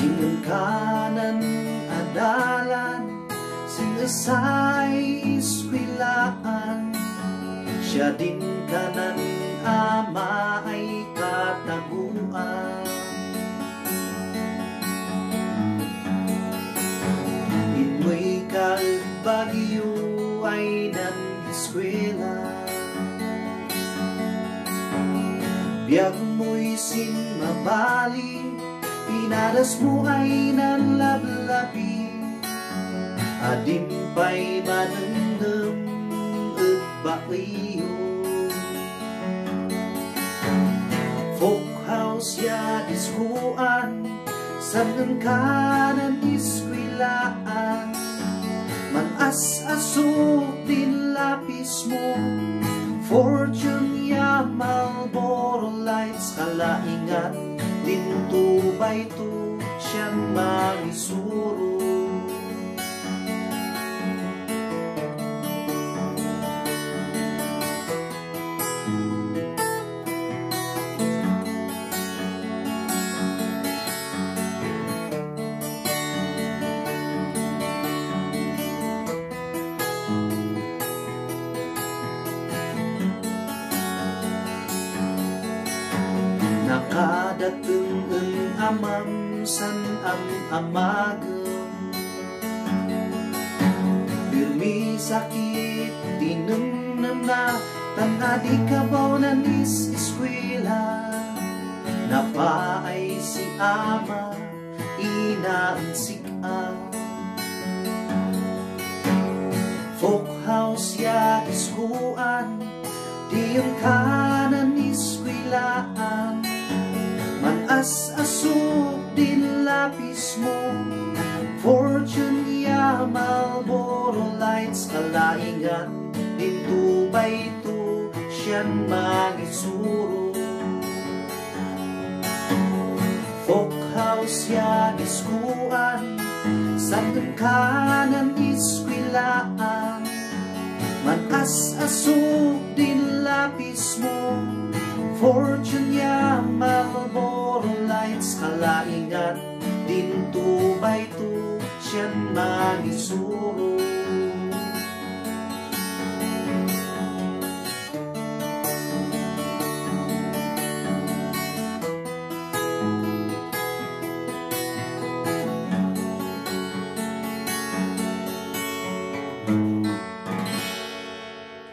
Singon kanan adalan? Singasay iskwilaan Siya din kanan ama ay kataguan. Ito'y kalbagyo ay nan eskwela Biyag mo'y sinmabali Pinadas mo ay nanlablabi Adin pa'y manandam At baiyo Folk house ya diskuan Sangan kanan iskwilaan Manas-asok din lapis mo. Fortune ya Marlboro lights Kalaingat din tubay to Siyang mangisuro Nakadating ang amam san ang amagam Birmi sakit tinumnam na Tanadi kabaw na nis eskwela? Napaay si ama inaansik ang Folk house ya iskuan Di yung kanan Manas-asok din lapis mo. Fortune ya Marlboro lights Kalaingat din tubay to Siyan mangisuro Folk house ya iskuan Sandan kanan iskwilaan Manas-asok din lapis mo. Fortune ya Marlboro lights Kalaingat din tubay to Siyan mangisuro